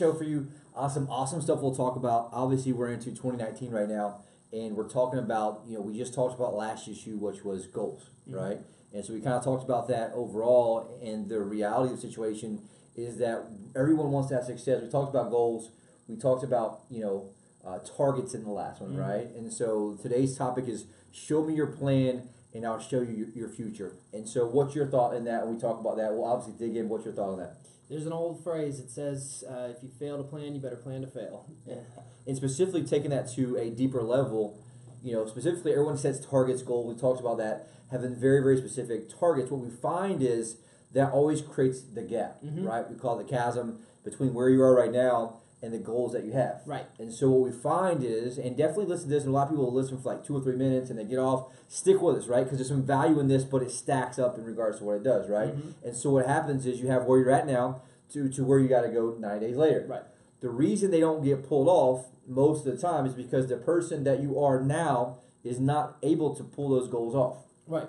show for you. Uh, some awesome stuff we'll talk about. Obviously, we're into 2019 right now, and we're talking about you know we just talked about last issue, which was goals, Mhm. right? And so we kind of talked about that overall, and the reality of the situation is that everyone wants to have success. We talked about goals. We talked about you know uh, targets in the last one, Mhm. right? And so today's topic is show me your plan, and I'll show you your, your future. And so, what's your thought in that? When we talk about that, we'll obviously dig in. What's your thought on that? There's an old phrase that says, uh, "If you fail to plan, you better plan to fail." and specifically taking that to a deeper level, you know, specifically everyone sets targets, goal. We talked about that having very very specific targets. What we find is that always creates the gap, Mhm. right? We call it the chasm between where you are right now and the goals that you have. Right. And so what we find is, and definitely listen to this, and a lot of people will listen for like two or three minutes and they get off. Stick with us, right? Because there's some value in this, but it stacks up in regards to what it does, right? Mhm. And so what happens is you have where you're at now to, to where you got to go nine days later. Right. The reason they don't get pulled off most of the time is because the person that you are now is not able to pull those goals off. Right.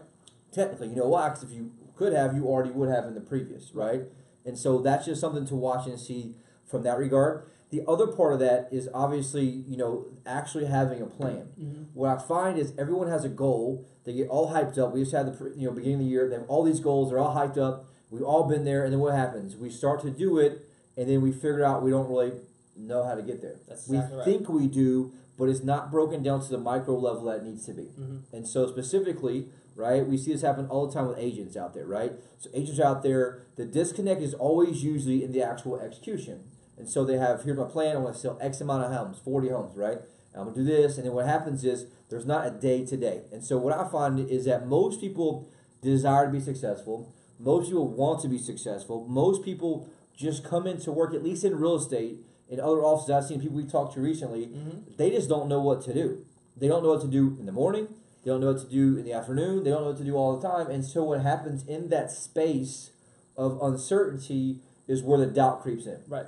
Technically, you know why? Because if you could have, you already would have in the previous, right? And so that's just something to watch and see from that regard. The other part of that is obviously, you know, actually having a plan. Mhm. What I find is everyone has a goal. They get all hyped up. We just had the you know beginning of the year. They have all these goals. They're all hyped up. We've all been there. And then what happens? We start to do it, and then we figure out we don't really know how to get there. That's we exactly right. think we do, but it's not broken down to the micro level that it needs to be. Mhm. And so specifically, right, we see this happen all the time with agents out there, right? So agents out there, the disconnect is always usually in the actual execution. And so they have, here's my plan, I want to sell X amount of homes, 40 homes, right? And I'm gonna do this, and then what happens is there's not a day to day. And so what I find is that most people desire to be successful. Most people want to be successful. Most people just come into work, at least in real estate, in other offices I've seen people we talked to recently, Mhm. they just don't know what to do. They don't know what to do in the morning. They don't know what to do in the afternoon. They don't know what to do all the time. And so what happens in that space of uncertainty is where the doubt creeps in. Right.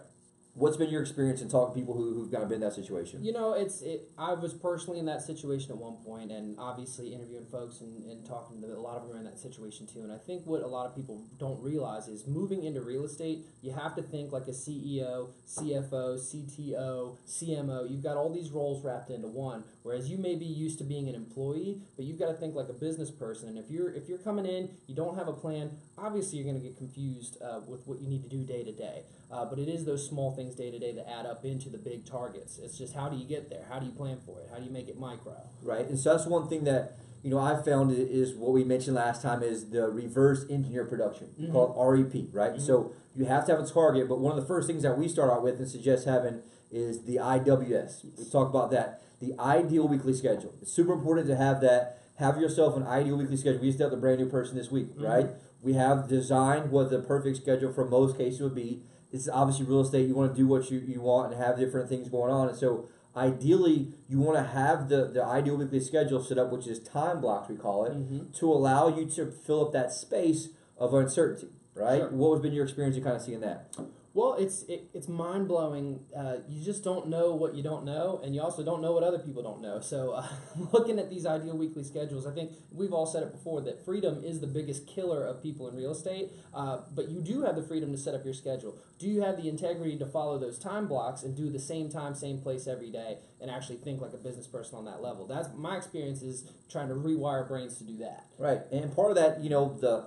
What's been your experience in talking to people who, who've kind of been in that situation? You know, it's it. I was personally in that situation at one point, and obviously interviewing folks and, and talking to them, a lot of them are in that situation too. And I think what a lot of people don't realize is moving into real estate, you have to think like a CEO, CFO, CTO, CMO. You've got all these roles wrapped into one. Whereas you may be used to being an employee, but you've got to think like a business person. And if you're if you're coming in, you don't have a plan. Obviously, you're going to get confused uh, with what you need to do day to day. Uh, but it is those small things day to day that add up into the big targets. It's just how do you get there? How do you plan for it? How do you make it micro? right? And so that's one thing that you know I found is what we mentioned last time is the reverse engineer production. We call it REP, right? Mhm. So you have to have a target, but one of the first things that we start out with and suggest having is the IWS. We talk about that, the ideal weekly schedule. It's super important to have that. Have yourself an ideal weekly schedule. We just have a brand new person this week, Mhm. right? We have designed what the perfect schedule for most cases would be. It's obviously real estate. You want to do what you, you want and have different things going on. And so ideally you want to have the, the ideal weekly schedule set up, which is time blocks we call it, Mm-hmm. to allow you to fill up that space of uncertainty. Right? Sure. What has been your experience of kind of seeing that? Well, it's it, it's mind blowing. Uh, you just don't know what you don't know, and you also don't know what other people don't know. So, uh, looking at these ideal weekly schedules, I think we've all said it before that freedom is the biggest killer of people in real estate. Uh, but you do have the freedom to set up your schedule. Do you have the integrity to follow those time blocks and do the same time, same place every day, and actually think like a business person on that level? That's my experience is trying to rewire brains to do that. Right, and part of that, you know, the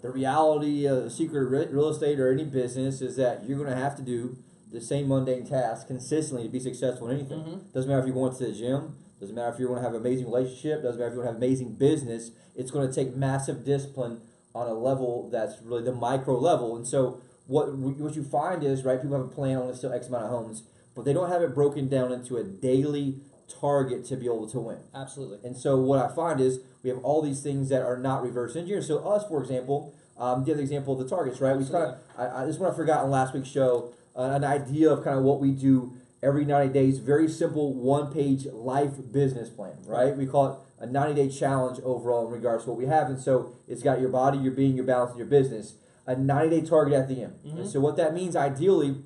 the reality of the secret of real estate or any business is that you're going to have to do the same mundane tasks consistently to be successful in anything. Mhm. Doesn't matter if you're going to the gym. Doesn't matter if you're going to have an amazing relationship. Doesn't matter if you're going to have amazing business. It's going to take massive discipline on a level that's really the micro level. And so what what you find is right, people have a plan on to sell X amount of homes, but they don't have it broken down into a daily target to be able to win. Absolutely. And so what I find is we have all these things that are not reverse engineered. So us, for example, um, the example of the targets, right? We kind of I, I, this is what I forgot on last week's show, uh, an idea of kind of what we do every 90 days. Very simple, one page life business plan, right? We call it a 90 day challenge overall in regards to what we have. And so it's got your body, your being, your balance, and your business. A 90 day target at the end. Mhm. And so what that means ideally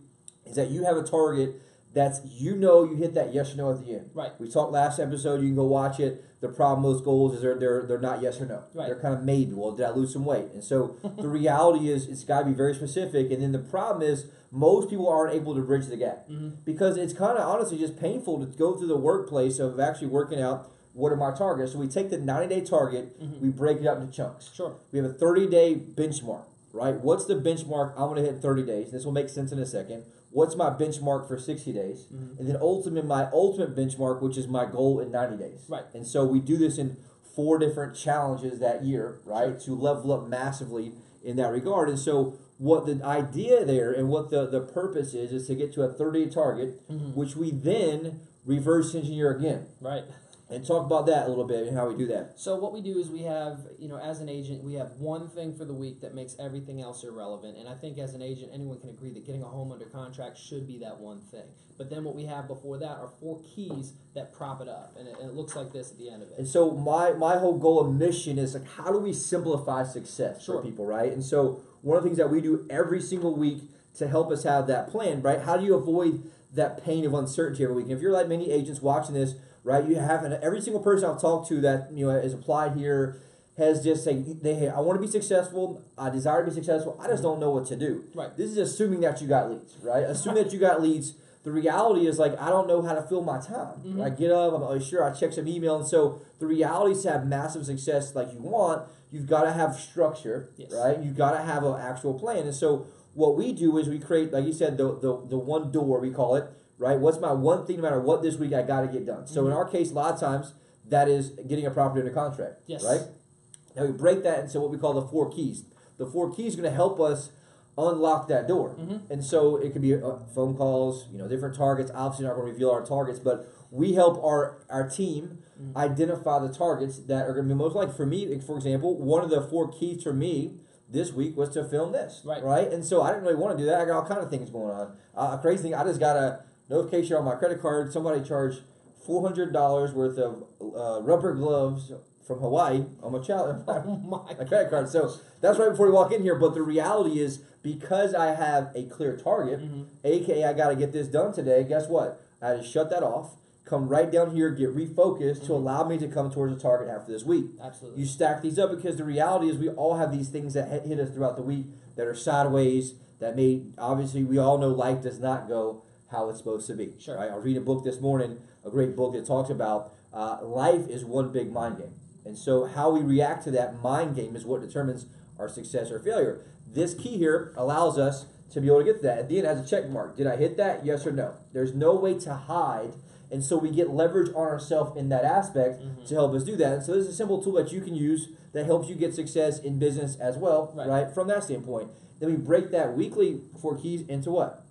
is that you have a target That's you know you hit that yes or no at the end. Right. We talked last episode. You can go watch it. The problem with those goals is they're they're they're not yes or no. Right. They're kind of maybe. Well, did I lose some weight? And so the reality is it's got to be very specific. And then the problem is most people aren't able to bridge the gap Mhm. because it's kind of honestly just painful to go through the workplace of actually working out what are my targets. So we take the 90 day target, Mhm. we break it up into chunks. Sure. We have a 30 day benchmark, right? What's the benchmark I'm going to hit in 30 days? This will make sense in a second. What's my benchmark for 60 days? Mhm. And then ultimate my ultimate benchmark, which is my goal in 90 days. Right. And so we do this in four different challenges that year, right? To level up massively in that regard. And so what the idea there and what the, the purpose is is to get to a 30 day target, Mhm. which we then reverse engineer again. Right. And talk about that a little bit and how we do that. So what we do is we have, you know, as an agent, we have one thing for the week that makes everything else irrelevant. And I think as an agent, anyone can agree that getting a home under contract should be that one thing. But then what we have before that are four keys that prop it up, and it, and it looks like this at the end of it. And so my my whole goal and mission is like how do we simplify success Sure. for people, right? And so one of the things that we do every single week to help us have that plan, right? How do you avoid that pain of uncertainty every week? And if you're like many agents watching this, right, you have and every single person I've talked to that you know is applied here has just said they hey, I want to be successful, I desire to be successful, I just don't know what to do. Right. This is assuming that you got leads, right? Assuming that you got leads. The reality is like I don't know how to fill my time. Mhm. I get up, I'm always sure I check some email, and so the reality is to have massive success like you want, you've got to have structure, Yes. right? You've got to have an actual plan, and so what we do is we create, like you said, the the, the one door we call it, right? What's my one thing no matter what this week I got to get done. So in Mhm. our case, a lot of times that is getting a property under contract, Yes. right? Now we break that into what we call the four keys. The four keys are going to help us unlock that door. Mhm. And so it could be uh, phone calls, you know, different targets. Obviously, not going to reveal our targets, but we help our our team Mhm. identify the targets that are going to be most likely. For me, for example, one of the four keys for me this week was to film this, Right. Right, and so I didn't really want to do that. I got all kind of things going on. Uh, a crazy thing, I just got a notification on my credit card. Somebody charged four hundred dollars worth of uh, rubber gloves from Hawaii on my child. Oh my a credit card. So that's right before we walk in here. But the reality is, because I have a clear target, Mhm. aka I got to get this done today. Guess what? I had to shut that off. Come right down here, get refocused to Mhm. allow me to come towards a target after this week. Absolutely. You stack these up because the reality is we all have these things that hit hit us throughout the week that are sideways. That may obviously we all know life does not go how it's supposed to be. Sure. Right? I read a book this morning, a great book that talks about uh, life is one big mind game, and so how we react to that mind game is what determines our success or failure. This key here allows us to be able to get to that. At the end, it has a check mark. Did I hit that? Yes or no. There's no way to hide, and so we get leverage on ourselves in that aspect Mhm. to help us do that. And so this is a simple tool that you can use that helps you get success in business as well, Right. right? From that standpoint. Then we break that weekly four keys into what?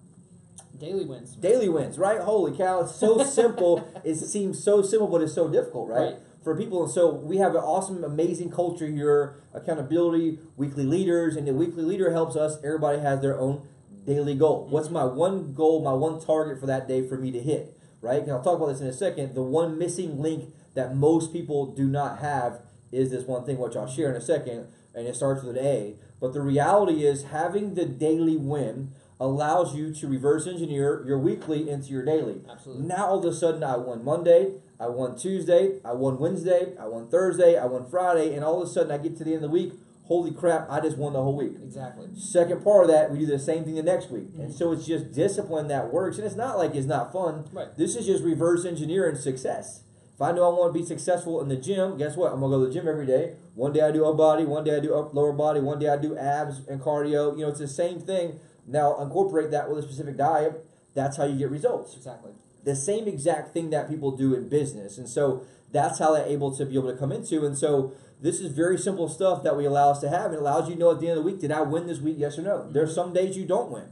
Daily wins. Daily wins, right? Holy cow, it's so simple. It seems so simple, but it's so difficult, right? Right. For people. And so we have an awesome, amazing culture here, accountability, weekly leaders, and the weekly leader helps us. Everybody has their own daily goal. Mm-hmm. What's my one goal, my one target for that day for me to hit, right? And I'll talk about this in a second. The one missing link that most people do not have is this one thing, which I'll share in a second, and it starts with an A. But the reality is having the daily win allows you to reverse engineer your weekly into your daily. Absolutely. Now all of a sudden I won Monday, I won Tuesday, I won Wednesday, I won Thursday, I won Friday, and all of a sudden I get to the end of the week, holy crap, I just won the whole week. Exactly. Second part of that, we do the same thing the next week. And Mhm. so it's just discipline that works. And it's not like it's not fun. Right. This is just reverse engineering success. If I know I want to be successful in the gym, guess what? I'm going to go to the gym every day. One day I do upper body, one day I do up lower body, one day I do abs and cardio. You know, it's the same thing. Now incorporate that with a specific diet. That's how you get results Exactly. the same exact thing that people do in business. And so that's how they're able to be able to come into. And so this is very simple stuff that we allow us to have. It allows you to know at the end of the week, did I win this week? Yes or no. There's some days you don't win.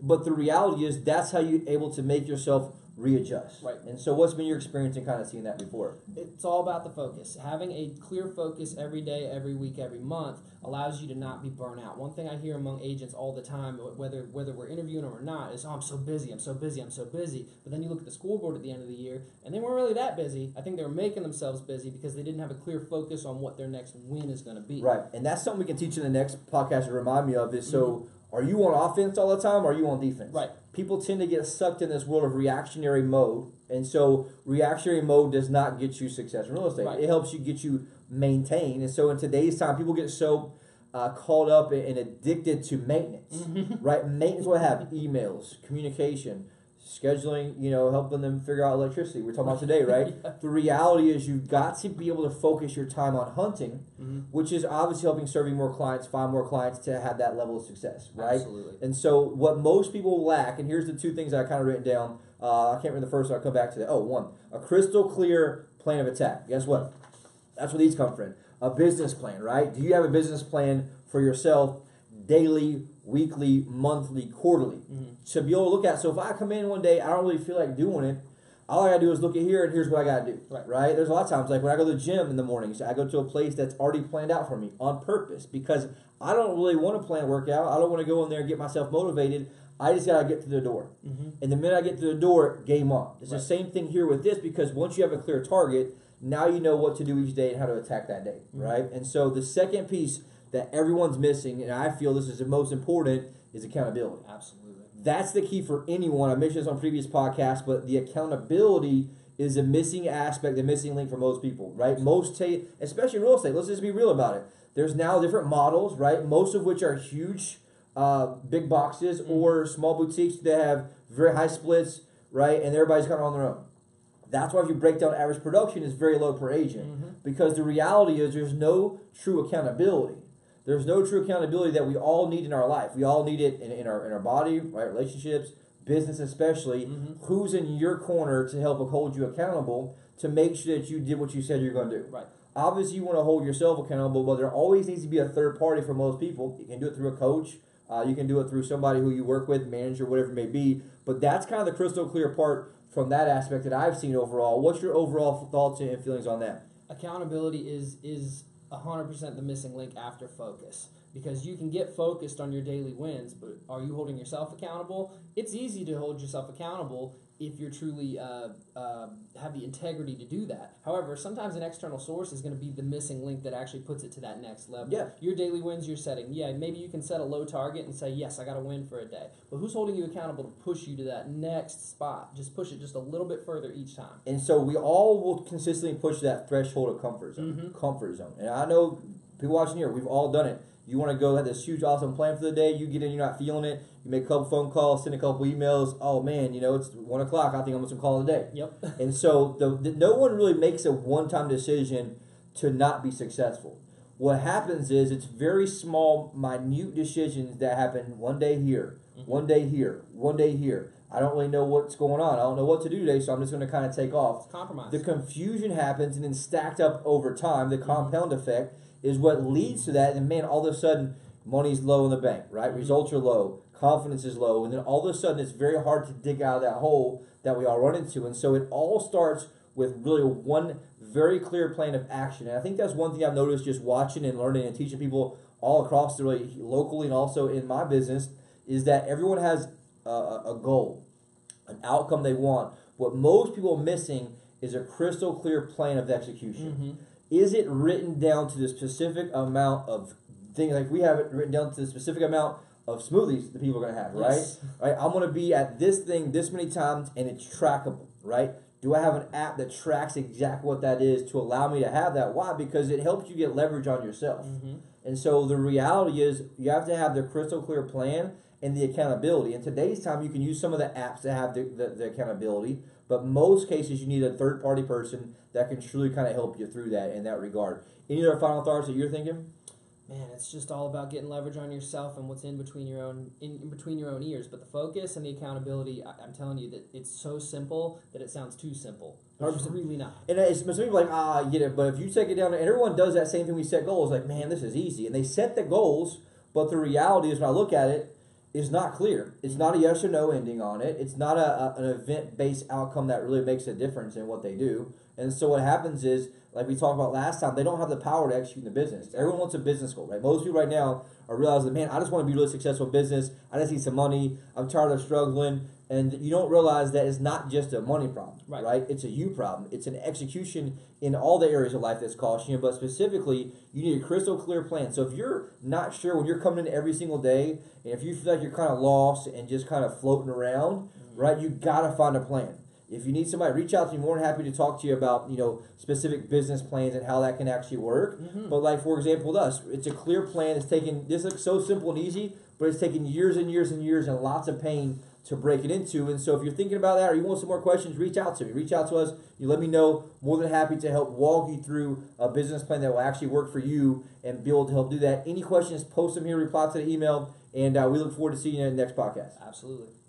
But the reality is that's how you're able to make yourself readjust. Right. And so what's been your experience in kind of seeing that before? It's all about the focus. Having a clear focus every day, every week, every month allows you to not be burnt out. One thing I hear among agents all the time, whether whether we're interviewing them or not, is, "Oh, I'm so busy, I'm so busy, I'm so busy." But then you look at the scoreboard at the end of the year, and they weren't really that busy. I think they were making themselves busy because they didn't have a clear focus on what their next win is going to be. Right. And that's something we can teach in the next podcast to remind me of is so mm-hmm. Are you on offense all the time or are you on defense? Right. people tend to get sucked in this world of reactionary mode, and so reactionary mode does not get you success in real estate. Right. It helps you get you maintain, and so in today's time, people get so uh, caught up and addicted to maintenance, Mm-hmm. right? Maintenance will have emails, communication, scheduling, you know, helping them figure out electricity. We're talking about today, right? Yeah. The reality is you've got to be able to focus your time on hunting, Mhm. which is obviously helping serving more clients, find more clients to have that level of success, right? Absolutely. And so, what most people lack, and here's the two things I kind of written down. Uh, I can't remember the first one. I'll come back to that. Oh, one, a crystal clear plan of attack. Guess what? That's where these come from. A business plan, right? Do you have a business plan for yourself, daily, weekly, monthly, quarterly, Mhm. to be able to look at? So, if I come in one day, I don't really feel like doing it. All I gotta do is look at here, and here's what I gotta do. Right. Right? There's a lot of times, like when I go to the gym in the mornings, I go to a place that's already planned out for me on purpose because I don't really want to plan a workout. I don't want to go in there and get myself motivated. I just gotta get to the door. Mm-hmm. And the minute I get to the door, game on. It's Right. the same thing here with this because once you have a clear target, now you know what to do each day and how to attack that day, Mhm. right? And so the second piece that everyone's missing, and I feel this is the most important, is accountability. Absolutely. That's the key for anyone. I mentioned this on previous podcasts, but the accountability is a missing aspect, the missing link for most people, right? Most, ta- especially in real estate, let's just be real about it. There's now different models, right? Most of which are huge, uh, big boxes Mhm. or small boutiques that have very high splits, right? And everybody's kind of on their own. That's why if you break down average production, it's very low per agent Mhm. because the reality is there's no true accountability. There's no true accountability that we all need in our life. We all need it in, in our in our body, right? Relationships, business especially. Mhm. Who's in your corner to help hold you accountable to make sure that you did what you said you're going to do? Right. Obviously, you want to hold yourself accountable, but there always needs to be a third party for most people. You can do it through a coach. Uh, you can do it through somebody who you work with, manager, whatever it may be. But that's kind of the crystal clear part from that aspect that I've seen overall. What's your overall thoughts and feelings on that? accountability is is hundred percent the missing link after focus because you can get focused on your daily wins, but are you holding yourself accountable? It's easy to hold yourself accountable if you're truly uh, uh, have the integrity to do that. However, sometimes an external source is going to be the missing link that actually puts it to that next level. Yeah. Your daily wins you're setting. Yeah, maybe you can set a low target and say, yes, I got to win for a day. But who's holding you accountable to push you to that next spot? Just push it just a little bit further each time. And so we all will consistently push that threshold of comfort zone. Mhm. Comfort zone. And I know people watching here, we've all done it. You want to go have this huge, awesome plan for the day. You get in, you're not feeling it. You make a couple phone calls, send a couple emails. Oh man, you know it's one o'clock. I think I'm gonna call it a day. Yep. And so the, the no one really makes a one-time decision to not be successful. What happens is it's very small, minute decisions that happen one day here, Mhm. one day here, one day here. I don't really know what's going on. I don't know what to do today, so I'm just going to kind of take off. Compromise. The confusion happens, and then stacked up over time, the compound effect is what leads to that. And man, all of a sudden, money's low in the bank, right? Mhm. Results are low, confidence is low, and then all of a sudden, it's very hard to dig out of that hole that we all run into. And so it all starts with really one very clear plan of action. And I think that's one thing I've noticed just watching and learning and teaching people all across the really locally and also in my business is that everyone has a, a goal, an outcome they want. What most people are missing is a crystal clear plan of execution. Mhm. Is it written down to the specific amount of things? Like we have it written down to the specific amount of smoothies that people are going to have, right? Right. I'm going to be at this thing this many times, and it's trackable, right? Do I have an app that tracks exactly what that is to allow me to have that? Why? Because it helps you get leverage on yourself. Mhm. And so the reality is you have to have the crystal clear plan and the accountability. In today's time, you can use some of the apps that have the, the, the accountability, but most cases you need a third party person that can truly kind of help you through that in that regard. Any other final thoughts that you're thinking? Man, it's just all about getting leverage on yourself and what's in between your own in, in between your own ears. But the focus and the accountability, I, I'm telling you that it's so simple that it sounds too simple. It's really not. And it's, some people like, ah, I get it. But if you take it down, and everyone does that same thing, we set goals. Like, man, this is easy. And they set the goals, but the reality is when I look at it, is not clear. It's not a yes or no ending on it. It's not a, a an event based outcome that really makes a difference in what they do. And so what happens is, like we talked about last time, they don't have the power to execute the business. Everyone wants a business goal, right? Most people right now are realizing, man, I just want to be really successful in business. I just need some money. I'm tired of struggling. And you don't realize that it's not just a money problem, Right. It's a you problem. It's an execution in all the areas of life that's costing you, but specifically, you need a crystal clear plan. So if you're not sure when you're coming in every single day, and if you feel like you're kind of lost and just kind of floating around, right? You gotta find a plan. If you need somebody, reach out to me. More than happy to talk to you about you know specific business plans and how that can actually work. Mhm. But like for example, with us, it's a clear plan. It's taken. This looks so simple and easy, but it's taken years and years and years and lots of pain to break it into. And so if you're thinking about that or you want some more questions, reach out to me. Reach out to us. You let me know. More than happy to help walk you through a business plan that will actually work for you and be able to help do that. Any questions, post them here. Reply to the email, and uh, we look forward to seeing you in the next podcast. Absolutely.